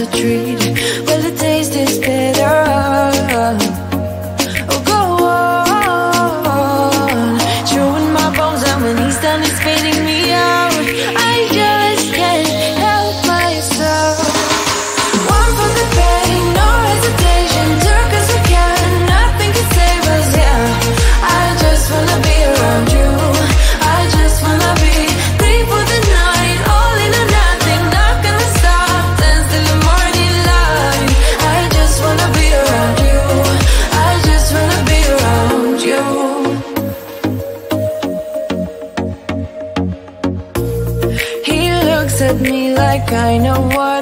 a treat. Like I know what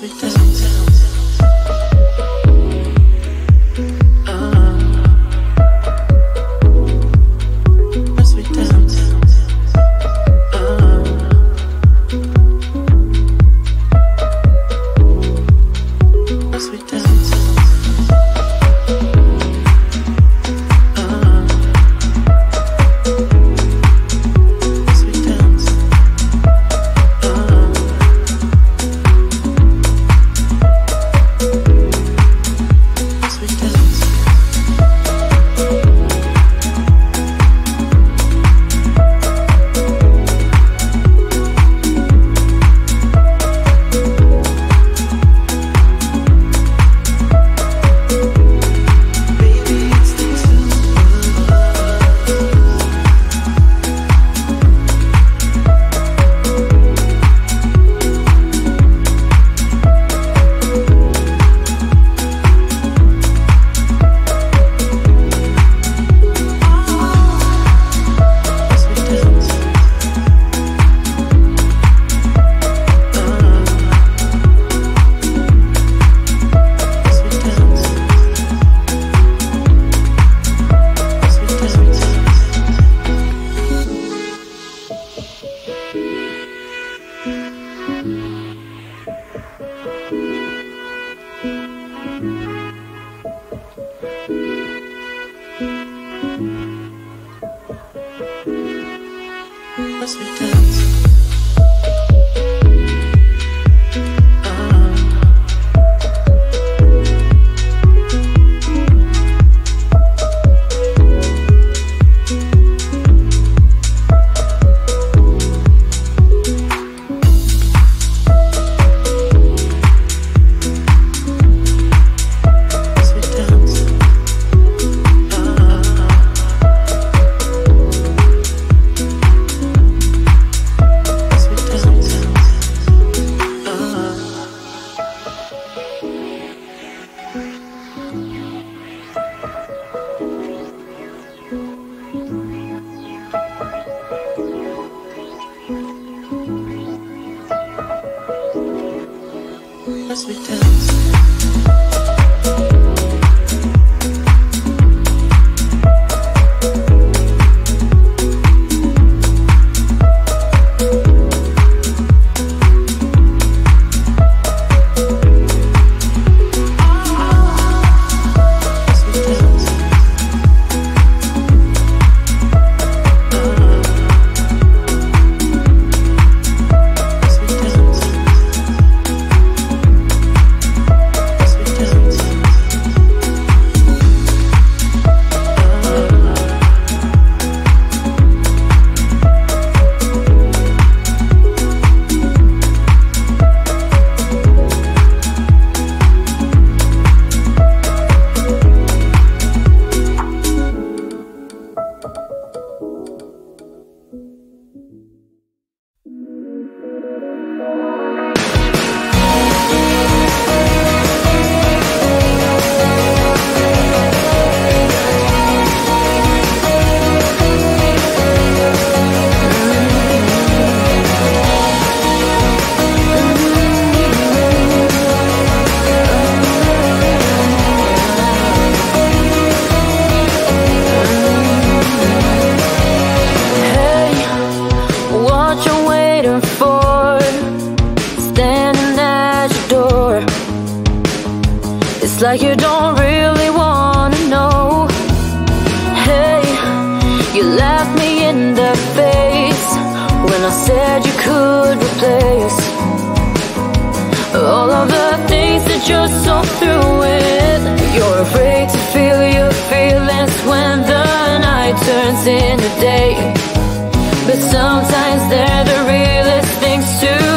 As as we do. you're so through with You're afraid to feel your feelings when the night turns into day. But sometimes they're the realest things to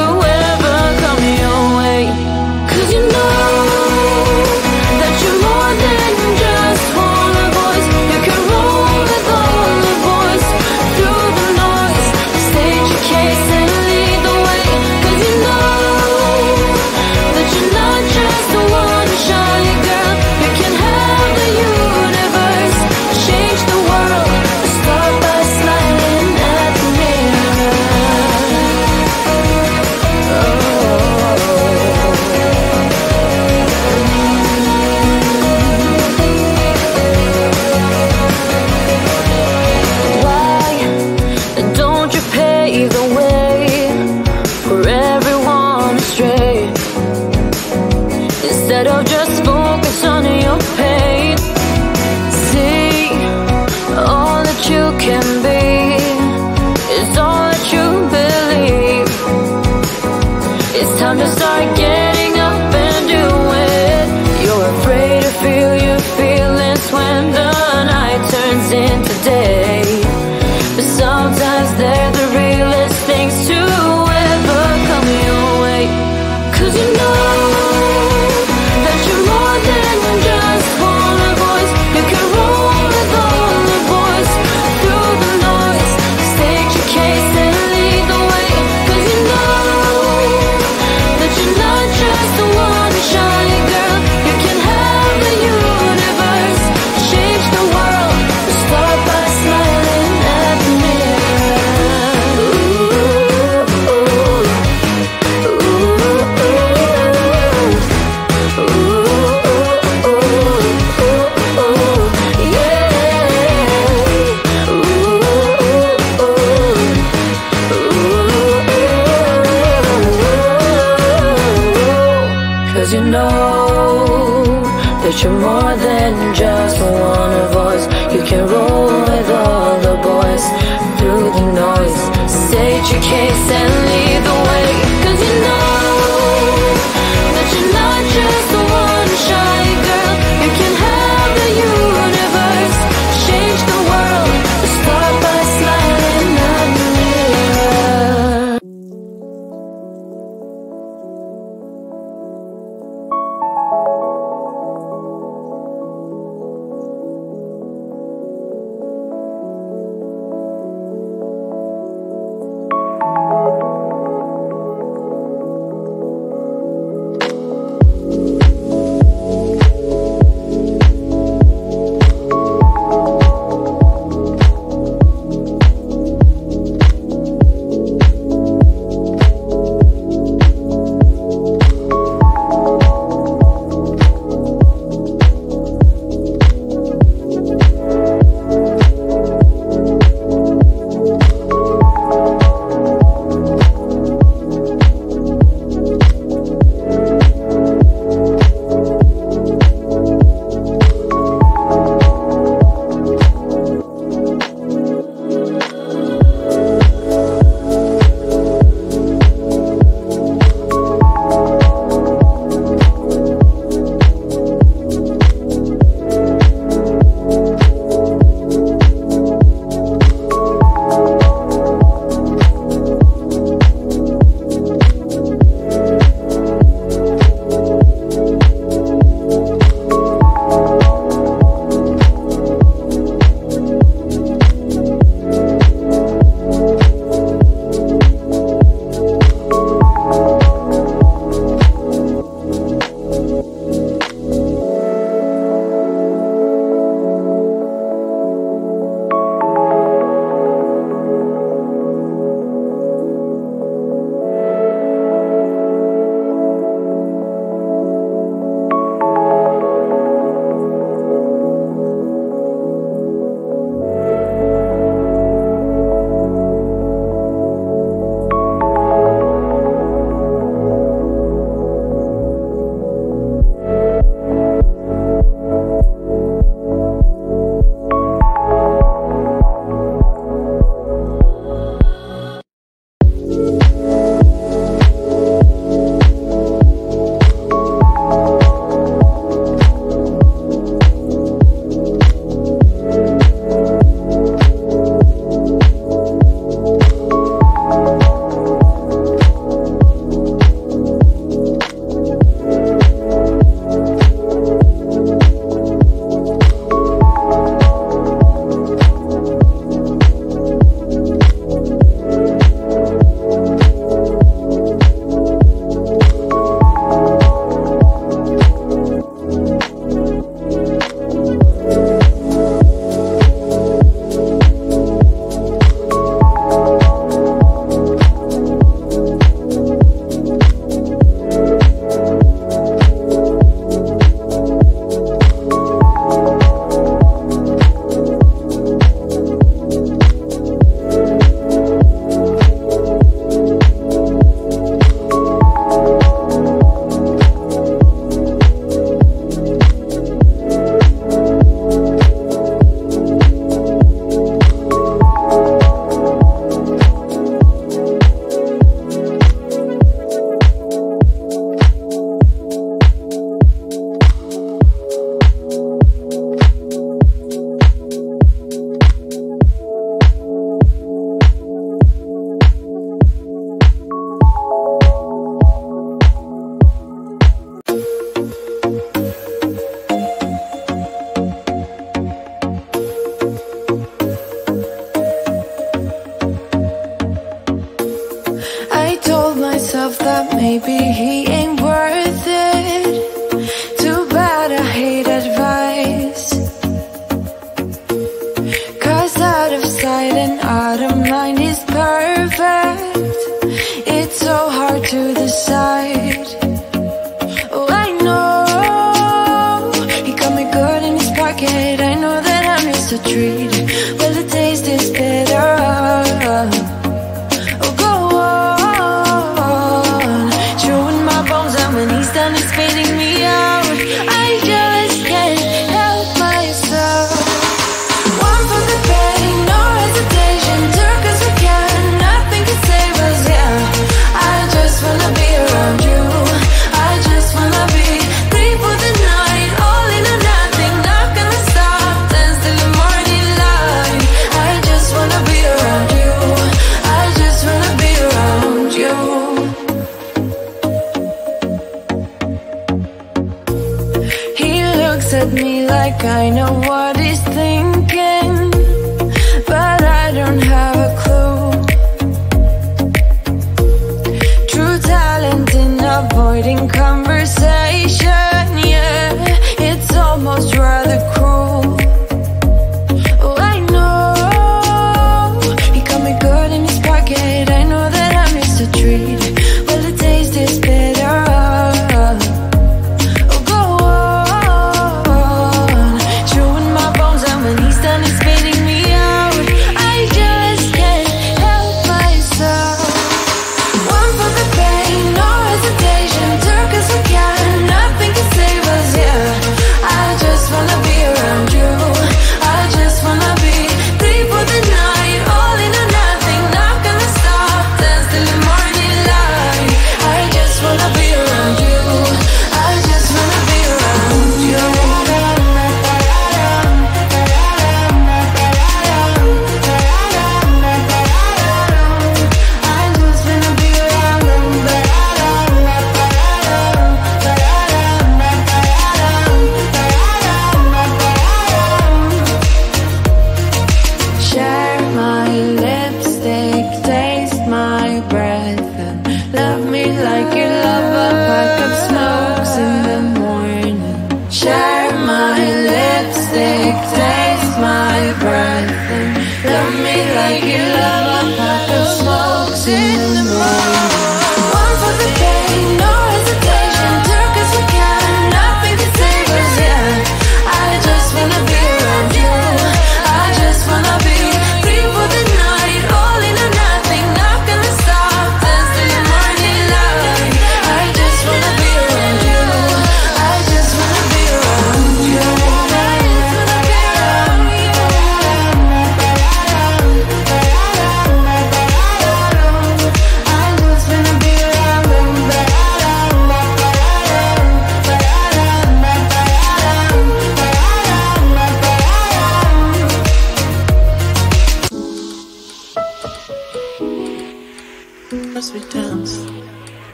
Ah. as we dance.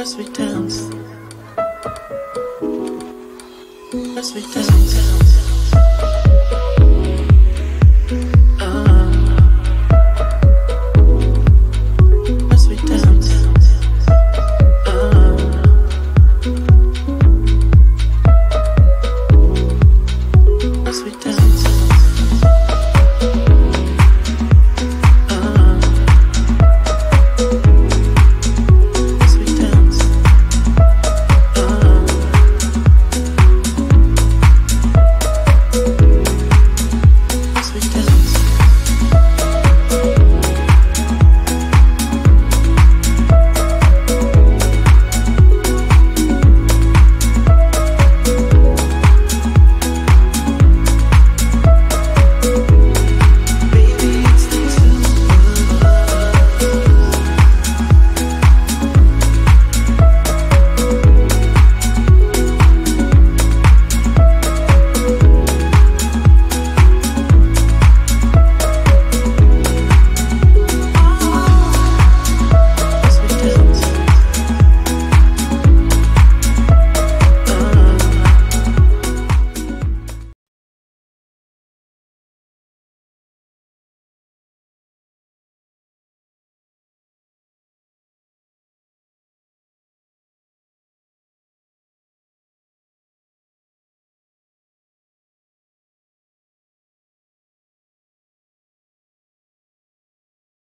As we dance. As we dance.